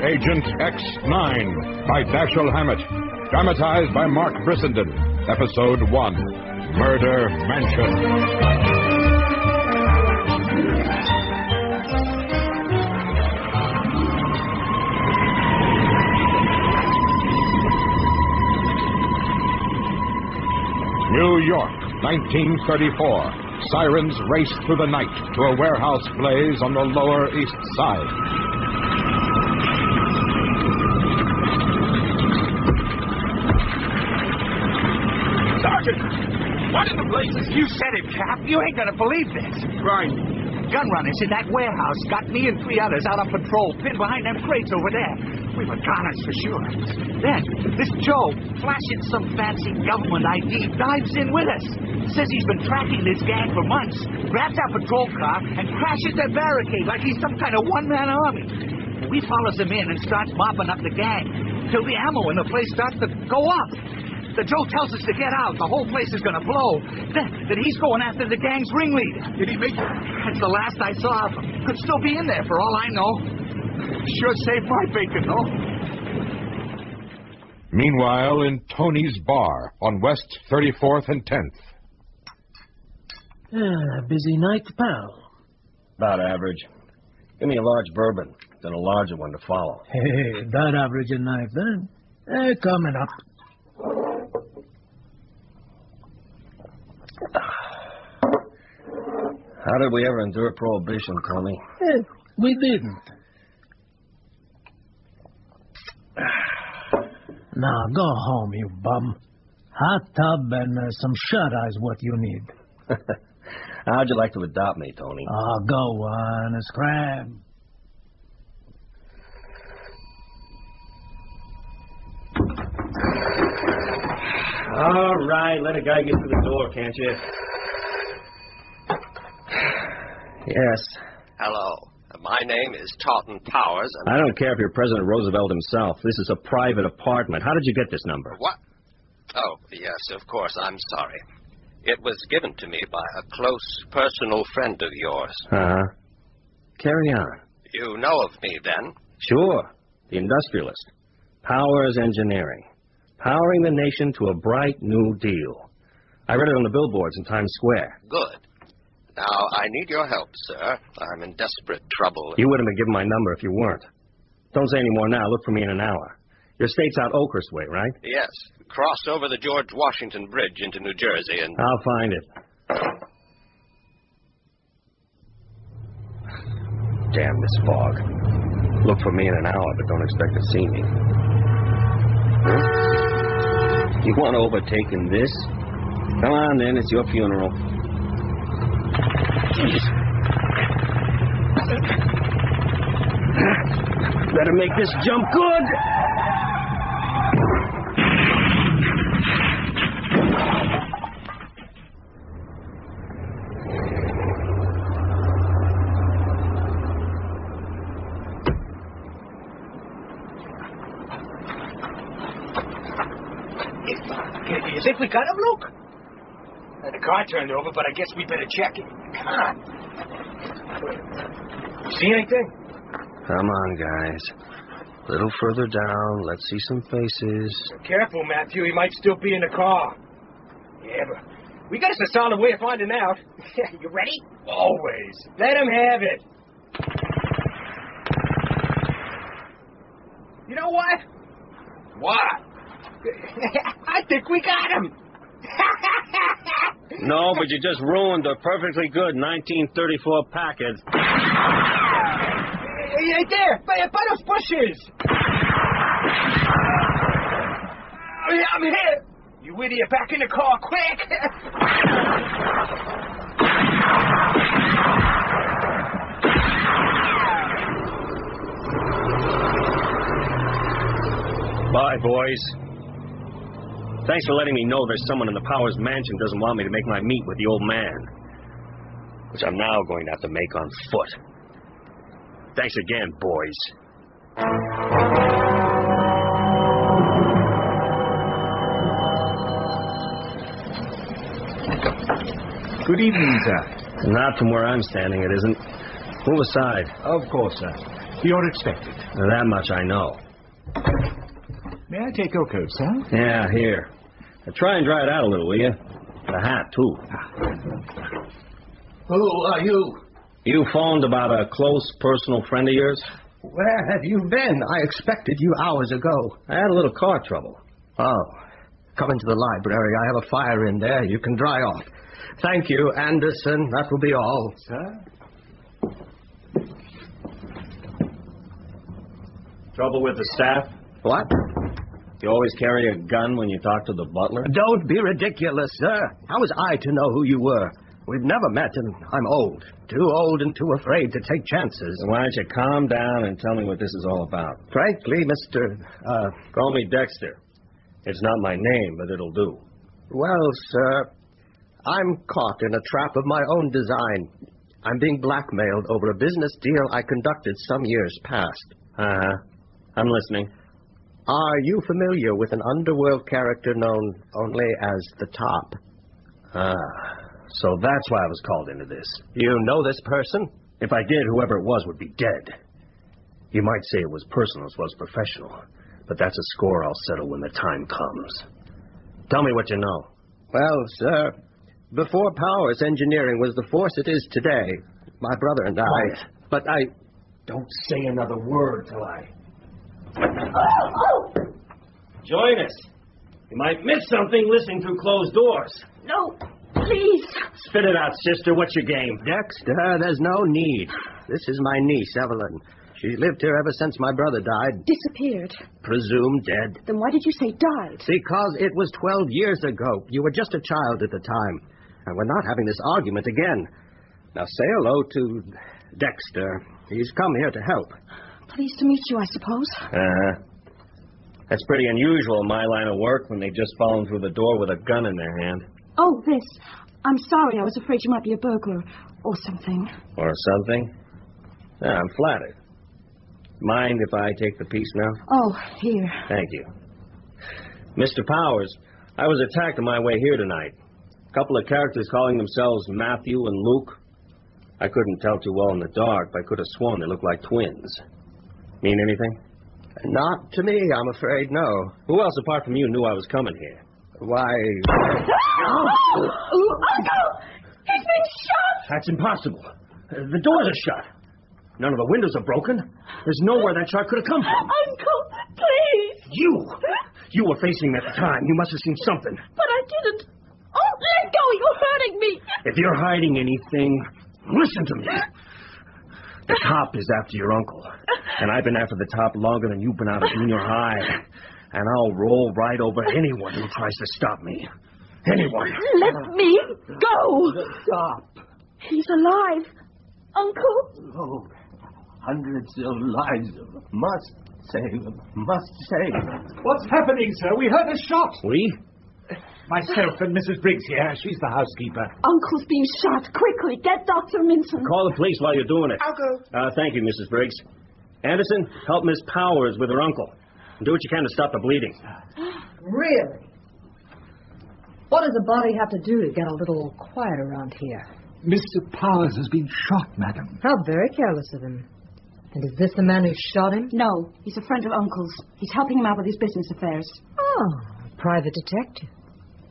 Agent X9 by Dashiell Hammett. Dramatized by Mark Brissenden. Episode 1 Murder Mansion. New York, 1934. Sirens race through the night to a warehouse blaze on the Lower East Side. Sergeant! What in the blazes? You said it, Cap. You ain't gonna believe this. Right. Gun runners in that warehouse got me and three others out on patrol, pinned behind them crates over there. We were goners for sure. Then, this Joe, flashing some fancy government ID, dives in with us. Says he's been tracking this gang for months. Grabs our patrol car and crashes their barricade like he's some kind of one-man army. We follows him in and starts mopping up the gang till the ammo in the place starts to go up. The Joe tells us to get out. The whole place is going to blow. That, that he's going after the gang's ringleader. Did he make it? That's the last I saw of him. Could still be in there for all I know. Sure saved my bacon, though. Meanwhile, in Tony's bar on West 34th and 10th. Ah, busy night, pal. About average. Give me a large bourbon, then a larger one to follow. Hey, that average a night, then. Eh, coming up. How did we ever endure prohibition, Tony? Eh, we didn't. Now, go home, you bum. Hot tub and uh, some shut-eyes what you need. How'd you like to adopt me, Tony? Oh, go on, a scrap. All right, let a guy get through the door, can't you? Yes. Hello. My name is Tarleton Powers, and I don't care if you're President Roosevelt himself. This is a private apartment. How did you get this number? what? Oh, yes, of course. I'm sorry. It was given to me by a close personal friend of yours. Uh huh. Carry on. You know of me, then? Sure. The industrialist. Powers Engineering. Powering the nation to a bright new deal. I read it on the billboards in Times Square. Good. Now, I need your help, sir. I'm in desperate trouble. You wouldn't have given my number if you weren't. Don't say any more now. Look for me in an hour. Your state's out Oakhurst way, right? Yes. Cross over the George Washington Bridge into New Jersey and. I'll find it. Damn this fog. Look for me in an hour, but don't expect to see me. Huh? You want to overtake in this? Come on, then. It's your funeral. Better make this jump good. You think we got him, Luke? The car turned over, but I guess we better check it. Come on. See anything? Come on, guys. A little further down. Let's see some faces. Careful, Matthew. He might still be in the car. Yeah, but we got us a solid way of finding out. you ready? Always. Let him have it. You know what? What? I think we got him. No, but you just ruined a perfectly good 1934 package. Hey, there, by, by eh, those bushes. Yeah, I'm here. You idiot, back in the car, quick. Bye, boys. Thanks for letting me know there's someone in the Powers mansion doesn't want me to make my meet with the old man. Which I'm now going to have to make on foot. Thanks again, boys. Good evening, sir. Not from where I'm standing, it isn't. Move aside. Of course, sir. You're expected. That much I know. May I take your coat, sir? Yeah, here. Now try and dry it out a little, will you? The hat, too. Who are you? You phoned about a close personal friend of yours? Where have you been? I expected you hours ago. I had a little car trouble. Oh, come into the library. I have a fire in there. You can dry off. Thank you, Anderson. That will be all. Sir? Trouble with the staff? What? You always carry a gun when you talk to the butler? Don't be ridiculous, sir. How was I to know who you were? We've never met, and I'm old. Too old and too afraid to take chances. Then why don't you calm down and tell me what this is all about? Frankly, Mr. Uh, Call me Dexter. It's not my name, but it'll do. well, sir, I'm caught in a trap of my own design. I'm being blackmailed over a business deal I conducted some years past. Uh-huh. I'm listening. Are you familiar with an underworld character known only as the Top? Ah, so that's why I was called into this. You know this person? If I did, whoever it was would be dead. You might say it was personal as well as professional, but that's a score I'll settle when the time comes. Tell me what you know. Well, sir, before Powers Engineering was the force it is today, my brother and I. Quiet. But I. Don't say another word till I. Join us. You might miss something listening through closed doors. No, please. Spit it out, sister. What's your game? Dexter, there's no need. This is my niece, Evelyn. She's lived here ever since my brother died, Disappeared. presumed dead. Then why did you say died? Because it was 12 years ago. You were just a child at the time. And we're not having this argument again. Now say hello to Dexter. He's come here to help. Pleased to meet you, I suppose. Uh-huh. That's pretty unusual in my line of work when they've just fallen through the door with a gun in their hand. Oh, this. I'm sorry. I was afraid you might be a burglar or something. Or something. Yeah, I'm flattered. Mind if I take the piece now? Oh, here. Thank you. Mr. Powers, I was attacked on my way here tonight. A couple of characters calling themselves Matthew and Luke. I couldn't tell too well in the dark, but I could have sworn they looked like twins. Mean anything? Not to me, I'm afraid, no. Who else apart from you knew I was coming here? Why, Uncle! He's been shot! That's impossible. The doors are shut. None of the windows are broken. There's nowhere that shot could have come from. Uncle, please! You! You were facing me at the time. You must have seen something. But I didn't. Oh, let go! You're hurting me! If you're hiding anything, listen to me. The top is after your uncle. And I've been after the top longer than you've been out of junior high. And I'll roll right over anyone who tries to stop me. Anyone. Let me go! stop. He's alive. Uncle? Oh, hundreds of lives must save, must save. What's happening, sir? We heard a shot. We? Myself and Mrs. Briggs here. She's the housekeeper. Uncle's being shot. Quickly, get Dr. Minton. Call the police while you're doing it. I'll go. Uh, thank you, Mrs. Briggs. Anderson, help Miss Powers with her uncle. And do what you can to stop the bleeding. Really? What does a body have to do to get a little quiet around here? Mr. Powers has been shot, madam. How very careless of him. And is this the man who shot him? No, he's a friend of Uncle's. He's helping him out with his business affairs. Oh, private detective.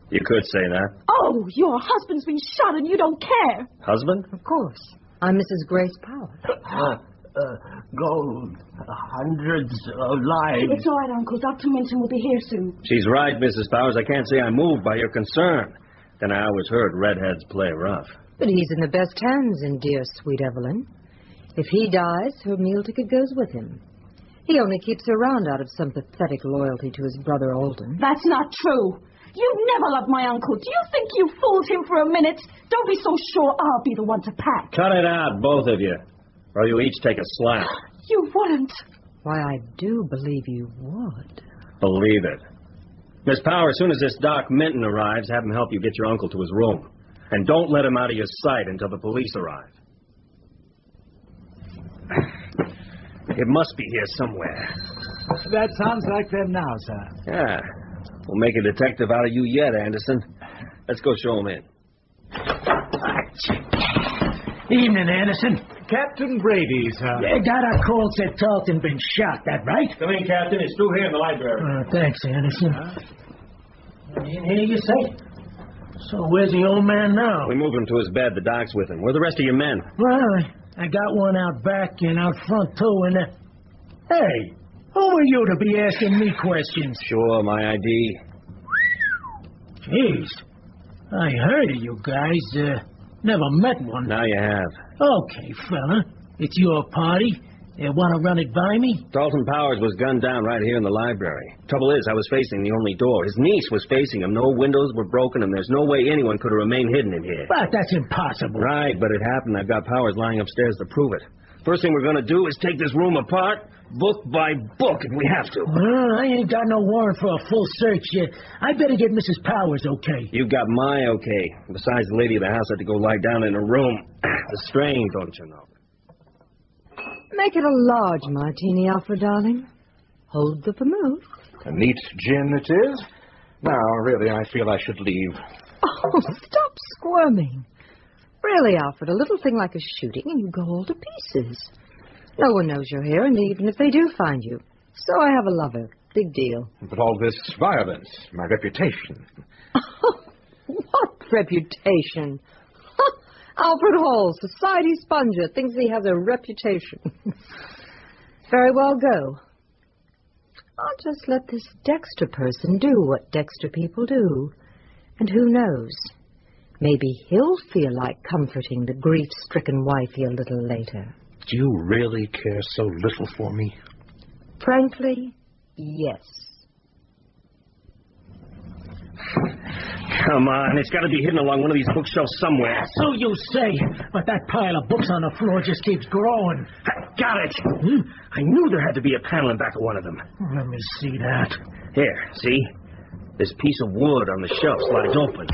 You could say that. Oh, your husband's been shot and you don't care. Husband? Of course. I'm Mrs. Grace Powers. Ah, Uh, gold, hundreds of lives. It's all right, Uncle. Dr. Minton will be here soon. She's right, Mrs. Powers. I can't say I'm moved by your concern. Then I always heard redheads play rough. But he's in the best hands in dear sweet Evelyn. If he dies, her meal ticket goes with him. He only keeps her around out of some pathetic loyalty to his brother Alden. That's not true. You never loved my uncle. Do you think you fooled him for a minute? Don't be so sure I'll be the one to pack. Cut it out, both of you. Or you each take a slap. You wouldn't. Why, I do believe you would. Believe it. Miss Power, as soon as this Doc Minton arrives, have him help you get your uncle to his room. And don't let him out of your sight until the police arrive. It must be here somewhere. That sounds like them now, sir. Yeah. We'll make a detective out of you yet, Anderson. Let's go show him in. Evening, Anderson. Captain Brady's house. They got a call said Tarleton been shot, that right? Come in, Captain. It's through here in the library. Uh, thanks, Anderson. I didn't hear you say. So where's the old man now? We moved him to his bed. The doc's with him. Where are the rest of your men? Well, I, I got one out back and out front, too, and... Uh, hey, who are you to be asking me questions? Sure, my ID. Jeez. I heard of you guys. Uh, never met one. Now you have. Okay, fella. It's your party. You want to run it by me? Tarleton Powers was gunned down right here in the library. Trouble is, I was facing the only door. His niece was facing him. No windows were broken, and there's no way anyone could have remained hidden in here. But that's impossible. Right, but it happened. I've got Powers lying upstairs to prove it. First thing we're going to do is take this room apart, book by book, if we have to. Well, I ain't got no warrant for a full search yet. I better get Mrs. Powers okay. You got my okay. Besides, the lady of the house had to go lie down in her room. the strain, don't you know? Make it a large martini, Alfred, darling. Hold the vermouth. A neat gin it is. Now, really, I feel I should leave. Oh, stop squirming. Really, Alfred, a little thing like a shooting and you go all to pieces. No one knows you're here, and even if they do find you, so I have a lover. Big deal. But all this violence, my reputation. what reputation? Alfred Hall, society sponger, thinks he has a reputation. Very well, go. I'll just let this Dexter person do what Dexter people do. And who knows? Maybe he'll feel like comforting the grief stricken wifey a little later. Do you really care so little for me? Frankly, yes. Come on, it's got to be hidden along one of these bookshelves somewhere. So you say, but that pile of books on the floor just keeps growing. I Got it. Hmm? I knew there had to be a panel in back of one of them. Let me see that. Here, see? This piece of wood on the shelf slides open.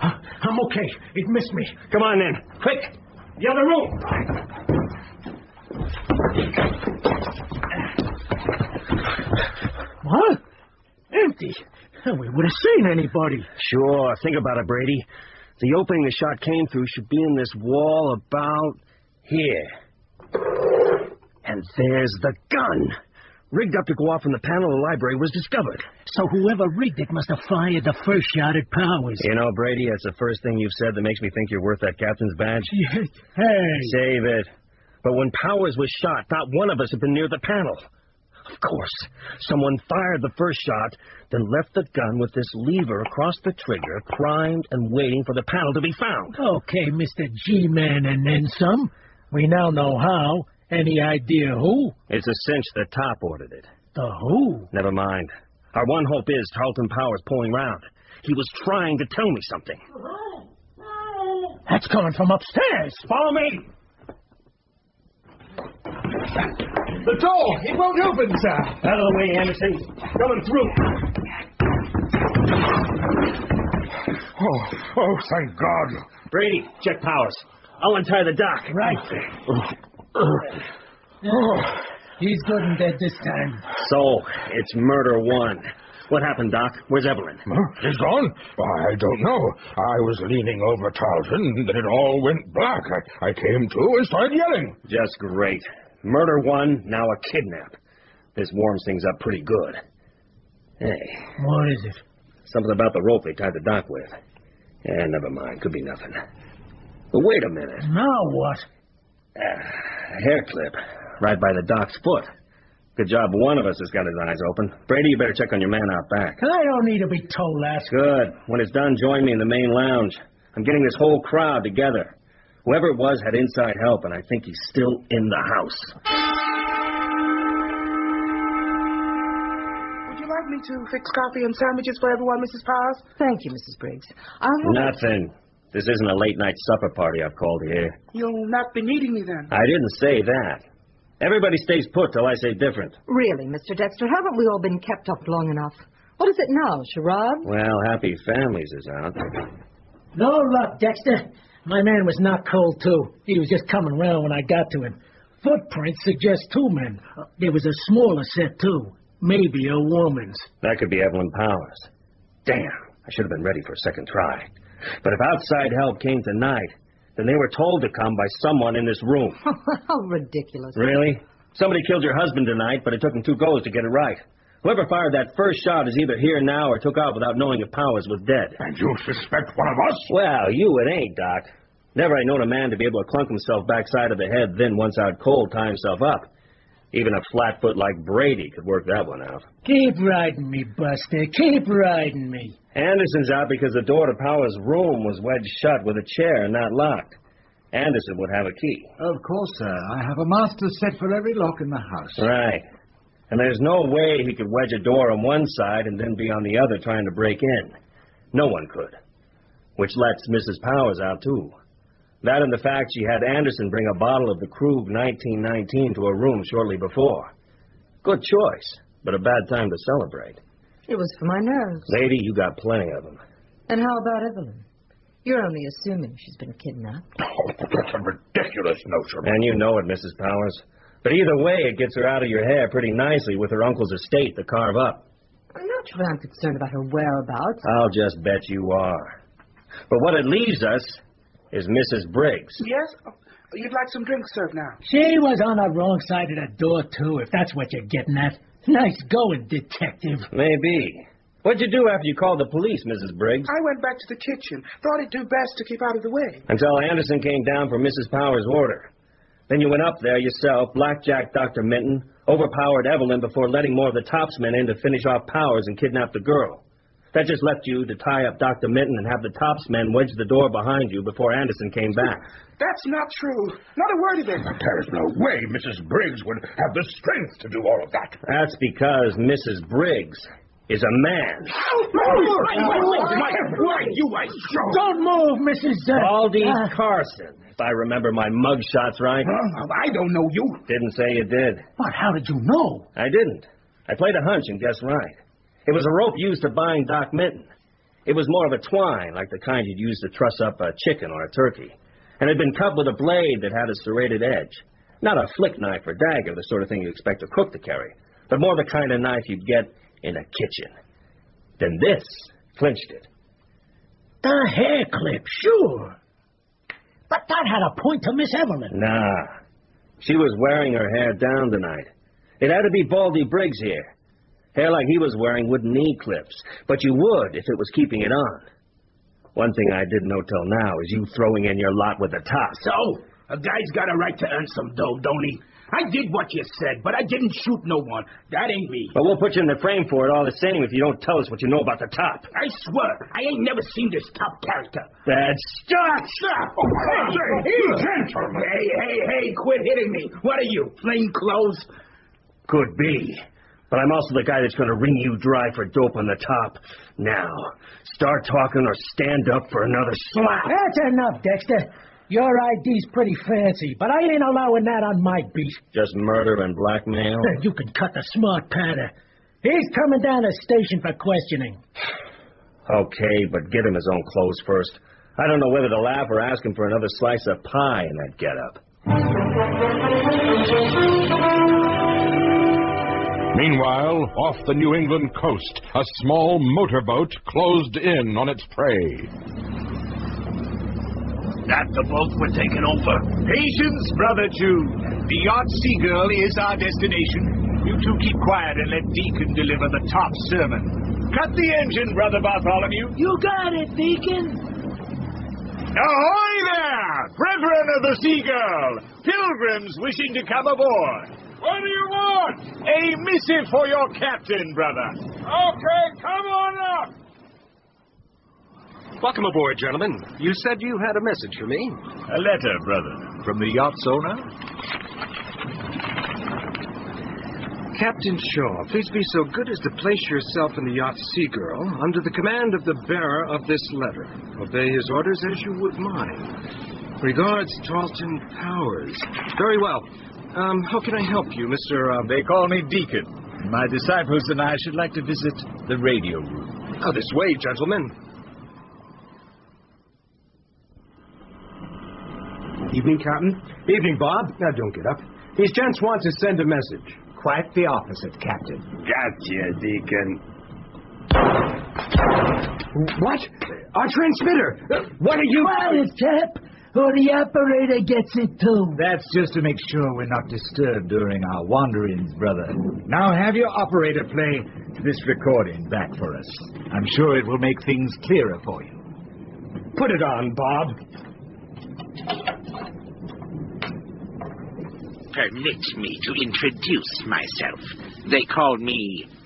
I'm okay. It missed me. Come on, then. Quick. The other room. What? Empty. We would have seen anybody. Sure. Think about it, Brady. The opening the shot came through should be in this wall about here. And there's the gun. Rigged up to go off in the panel of the library was discovered. So whoever rigged it must have fired the first shot at Powers. You know, Brady, that's the first thing you've said that makes me think you're worth that captain's badge. hey. Save it. But when Powers was shot, not one of us had been near the panel. Of course, someone fired the first shot, then left the gun with this lever across the trigger, primed and waiting for the panel to be found. Okay, Mr. G-Man and then some. We now know how. Any idea who? It's a cinch the top ordered it. The who? Never mind. Our one hope is Tarleton Powers pulling round. He was trying to tell me something. That's coming from upstairs. Follow me. The door! It won't open, sir. Out of the way, Anderson. Coming through. Oh, oh, thank God. Brady, check Powers. I'll untie the doc. Right. Oh. Oh, He's good and dead this time. So, it's murder one. What happened, Doc? Where's Evelyn? huh? he's gone? I don't know. I was leaning over Tarleton, then it all went black. I, I came to and started yelling. Just great. Murder one, now a kidnap. This warms things up pretty good. Hey, What is it? something about the rope they tied the doc with. Yeah, never mind. Could be nothing. But wait a minute. Now what? A hair clip. Right by the doc's foot. Good job one of us has got his eyes open. Brady, you better check on your man out back. I don't need to be told that. Good. When it's done, join me in the main lounge. I'm getting this whole crowd together. Whoever it was had inside help, and I think he's still in the house. Would you like me to fix coffee and sandwiches for everyone, Mrs. Powers? Thank you, Mrs. Briggs. I'll have Nothing. This isn't a late night supper party I've called here. You'll not be needing me then. I didn't say that. Everybody stays put till I say different. Really, Mr. Dexter, haven't we all been kept up long enough? What is it now, charade? Well, Happy Families is out. No luck, Dexter. My man was not cold, too. He was just coming round when I got to him. Footprints suggest two men. Uh, There was a smaller set, too. Maybe a woman's. That could be Evelyn Powers. Damn, I should have been ready for a second try. But if outside help came tonight, then they were told to come by someone in this room. How ridiculous. Really? Somebody killed your husband tonight, but it took them two goes to get it right. Whoever fired that first shot is either here now or took out without knowing if Powers was dead. And you suspect one of us? Well, you it ain't, Doc. Never I known a man to be able to clunk himself backside of the head, then once out cold, tie himself up. Even a flatfoot like Brady could work that one out. Keep riding me, Buster. Keep riding me. Anderson's out because the door to Powers' room was wedged shut with a chair, and not locked. Anderson would have a key. Of course, sir. I have a master set for every lock in the house. Right. And there's no way he could wedge a door on one side and then be on the other trying to break in. No one could. Which lets Mrs. Powers out, too. That and the fact she had Anderson bring a bottle of the Krug 1919 to her room shortly before. Good choice, but a bad time to celebrate. It was for my nerves. Lady, you got plenty of them. And how about Evelyn? You're only assuming she's been kidnapped. Oh, that's a ridiculous notion. And you know it, Mrs. Powers. But either way, it gets her out of your hair pretty nicely with her uncle's estate to carve up. Naturally, I'm concerned about her whereabouts. I'll just bet you are. But what it leaves us is Mrs. Briggs. Yes? Oh, You'd like some drinks served now? She was on the wrong side of the door, too, if that's what you're getting at. Nice going, detective. Maybe. What'd you do after you called the police, Mrs. Briggs? I went back to the kitchen. Thought it'd do best to keep out of the way. Until Anderson came down for Mrs. Powers' order. Then you went up there yourself, blackjacked Dr. Minton, overpowered Evelyn before letting more of the topsmen in to finish off Powers and kidnap the girl. That just left you to tie up Dr. Minton and have the topsmen wedge the door behind you before Anderson came back. That's not true. Not a word of it. There's no way Mrs. Briggs would have the strength to do all of that. That's because Mrs. Briggs is a man. Don't move, Mrs. Uh, Baldy uh, Carson, if I remember my mug shots right. I don't know you. Didn't say you did. But how did you know? I didn't. I played a hunch and guessed right. It was a rope used to bind Doc Minton. It was more of a twine, like the kind you'd use to truss up a chicken or a turkey. And it had been cut with a blade that had a serrated edge. Not a flick knife or dagger, the sort of thing you expect a cook to carry, but more the kind of knife you'd get in a kitchen. Then this clinched it. The hair clip, sure. But that had a point to Miss Evelyn. Nah. She was wearing her hair down tonight. It had to be Baldy Briggs here. Hair like he was wearing wouldn't need clips, but you would if it was keeping it on. One thing I didn't know till now is you throwing in your lot with the top. So, a guy's got a right to earn some dough, don't he? I did what you said, but I didn't shoot no one. That ain't me. But we'll put you in the frame for it all the same if you don't tell us what you know about the top. I swear, I ain't never seen this top character. That's Stop! Stop! Oh, hey, gentlemen. Hey, hey, hey, quit hitting me. What are you, plain clothes? Could be. But I'm also the guy that's going to wring you dry for dope on the top. Now, start talking or stand up for another slap. That's enough, Dexter. Your ID's pretty fancy, but I ain't allowing that on my beat. Just murder and blackmail? You can cut the smart patter. He's coming down the station for questioning. Okay, but get him his own clothes first. I don't know whether to laugh or ask him for another slice of pie in that getup. Meanwhile, off the New England coast, a small motorboat closed in on its prey. That the boat we're over. Patience, Brother Jude. The yacht Seagull is our destination. You two keep quiet and let Deacon deliver the top sermon. Cut the engine, Brother Bartholomew. You got it, Deacon. Ahoy there, brethren of the Seagull! Pilgrims wishing to come aboard. What do you want? A missive for your captain, brother. Okay, come on up. Welcome aboard, gentlemen. You said you had a message for me. A letter, brother, from the yacht's owner. Captain Shaw, please be so good as to place yourself in the yacht Seagull under the command of the bearer of this letter. Obey his orders as you would mine. Regards, Tarleton Powers. Very well. Um, how can I help you, Mr. Uh, They call me Deacon. My disciples and I should like to visit the radio room. oh, this way, gentlemen. Evening, Captain. Evening, Bob. Now, don't get up. These gents want to send a message. Quite the opposite, Captain. Gotcha, Deacon. What? Our transmitter! What are you... Quiet, chap. Or the operator gets it too. That's just to make sure we're not disturbed during our wanderings, brother. Now have your operator play this recording back for us. I'm sure it will make things clearer for you. Put it on, Bob. Permit me to introduce myself. They call me the Top.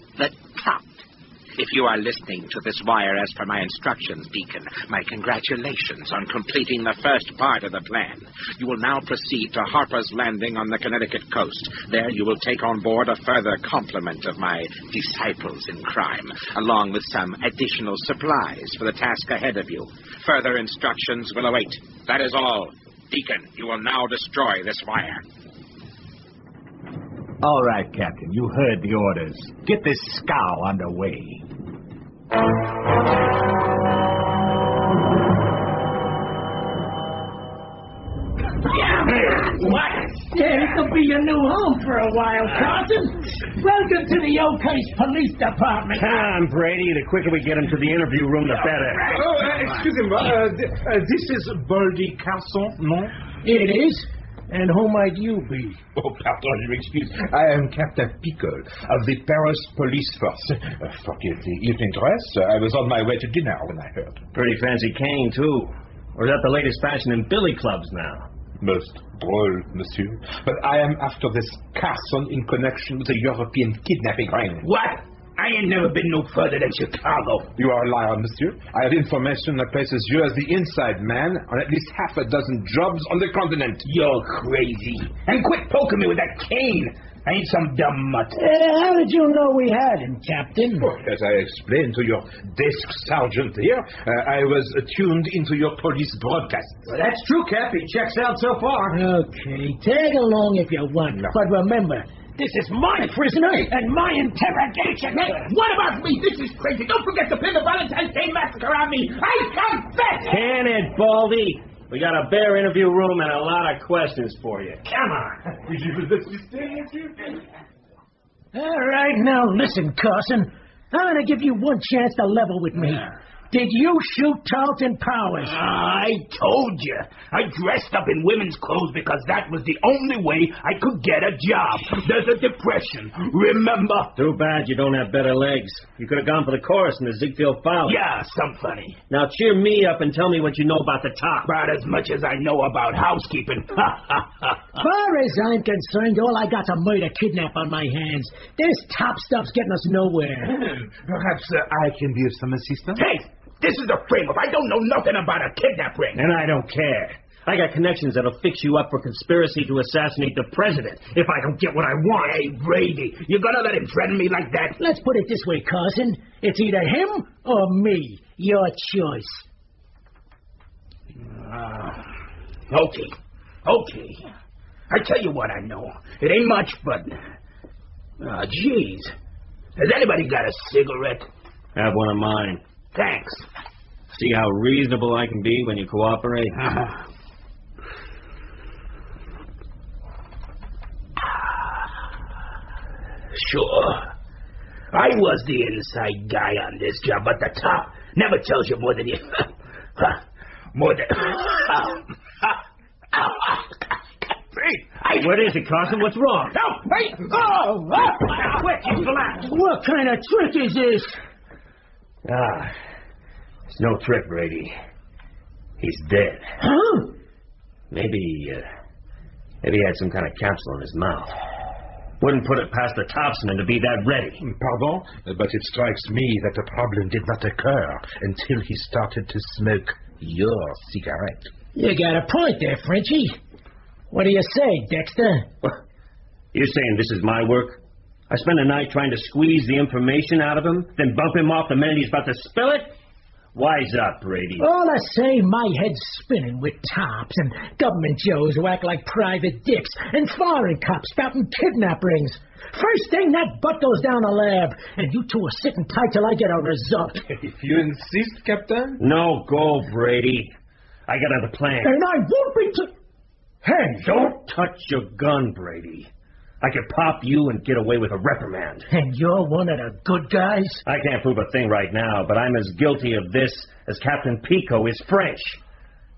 If you are listening to this wire as per my instructions, Deacon, my congratulations on completing the first part of the plan. You will now proceed to Harper's Landing on the Connecticut coast. There you will take on board a further complement of my disciples in crime, along with some additional supplies for the task ahead of you. Further instructions will await. That is all. Deacon, you will now destroy this wire. All right, Captain, you heard the orders. Get this scow underway. What? Yeah, it could be your new home for a while, Carson. Welcome to the Oakhurst Police Department. Come Brady. The quicker we get him to the interview room, the better. Oh, uh, excusez-moi. Uh, uh, this is Baldy Carson, no? It is. And who might you be? Oh, pardon, je m'excuse. I am Captain Pickle of the Paris Police Force. Uh, forgive the evening dress. Uh, I was on my way to dinner when I heard. Pretty fancy cane, too. Or is that the latest fashion in billy clubs now? Most droll, monsieur. But I am after this Carson in connection with the European kidnapping ring. What? I ain't never been no further than Chicago. You are a liar, monsieur. I have information that places you as the inside man on at least half a dozen jobs on the continent. You're crazy. And quit poking me with that cane. I ain't some dumb mutt. Uh, how did you know we had him, Captain? Oh, as I explained to your desk sergeant here, uh, I was tuned into your police broadcast. Well, that's true, Cap. He checks out so far. Okay, tag along if you want. But remember, this is my prisoner and my interrogation. Hey, what about me? This is crazy. Don't forget to pin the Valentine's Day massacre on me. I confess. Can it, Baldy? We got a bare interview room and a lot of questions for you. Come on. All right, now listen, Carson. I'm going to give you one chance to level with me. Did you shoot Tarleton Powers? I told you. I dressed up in women's clothes because that was the only way I could get a job. There's a depression. Remember? Too bad you don't have better legs. You could have gone for the chorus in the Ziegfeld Follies. Yeah, some funny. Now cheer me up and tell me what you know about the top. About as much as I know about housekeeping. Far as I'm concerned, all I got's a murder kidnap on my hands. This top stuff's getting us nowhere. Perhaps uh, I can be of some assistance? hey, this is a frame-up. I don't know nothing about a kidnap ring. And I don't care. I got connections that'll fix you up for conspiracy to assassinate the president if I don't get what I want. Hey, Brady, you're gonna let him threaten me like that? Let's put it this way, Carson. It's either him or me. Your choice. Uh, okay, okay. I tell you what I know. It ain't much, but... Ah, jeez. Has anybody got a cigarette? Have one of mine. Thanks. See how reasonable I can be when you cooperate? Uh-huh. Sure. I was the inside guy on this job, but the top never tells you more than you. more than. Hey, what is it, Carson? What's wrong? No, wait! Oh, oh, quick, you relax. What kind of trick is this? Ah, it's no trick, Brady. He's dead. Huh? Maybe, uh, maybe he had some kind of capsule in his mouth. Wouldn't put it past the topsman to be that ready. Pardon, but it strikes me that the problem did not occur until he started to smoke your cigarette. You got a point there, Frenchie. What do you say, Dexter? You're saying this is my work? I spend a night trying to squeeze the information out of him, then bump him off the minute he's about to spill it? Wise up, Brady. All I say, my head's spinning with tops and government joes who act like private dicks and foreign cops spouting kidnap rings. First thing, that butt goes down the lab, and you two are sitting tight till I get a result. If you insist, Captain. No go, Brady. I got another plan. And I won't be t- Hey, Don't touch your gun, Brady. I could pop you and get away with a reprimand. And you're one of the good guys? I can't prove a thing right now, but I'm as guilty of this as Captain Pico is French.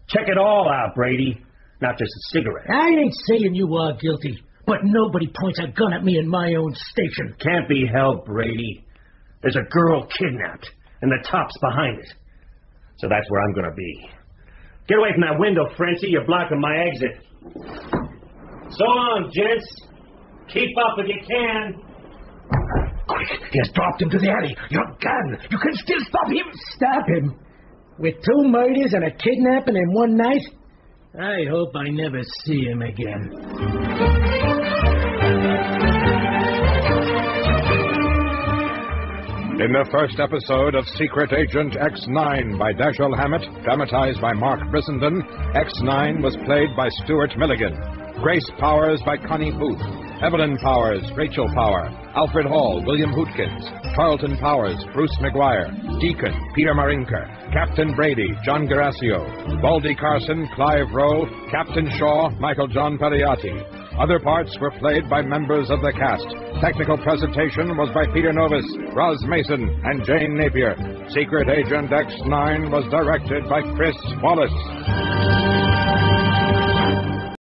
Check it all out, Brady. Not just a cigarette. I ain't saying you are guilty, but nobody points a gun at me in my own station. Can't be helped, Brady. There's a girl kidnapped, and the top's behind it. So that's where I'm gonna be. Get away from that window, Frenchie. You're blocking my exit. So long, gents. Keep up if you can. Quick, he has dropped into the alley. Your gun. You can still stop him. Stop him? With two murders and a kidnapping in one night? I hope I never see him again. In the first episode of Secret Agent X9 by Dashiell Hammett, dramatized by Mark Brissenden, X9 was played by Stuart Milligan. Grace Powers by Connie Booth. Evelyn Powers, Rachel Power. Alfred Hall, William Hootkins. Charlton Powers, Bruce McGuire. Deacon, Peter Marinker. Captain Brady, John Guerrasio. Baldy Carson, Clive Rowe. Captain Shaw, Michael John Pariati. Other parts were played by members of the cast. Technical presentation was by Peter Novus, Roz Mason, and Jane Napier. Secret Agent X9 was directed by Chris Wallace.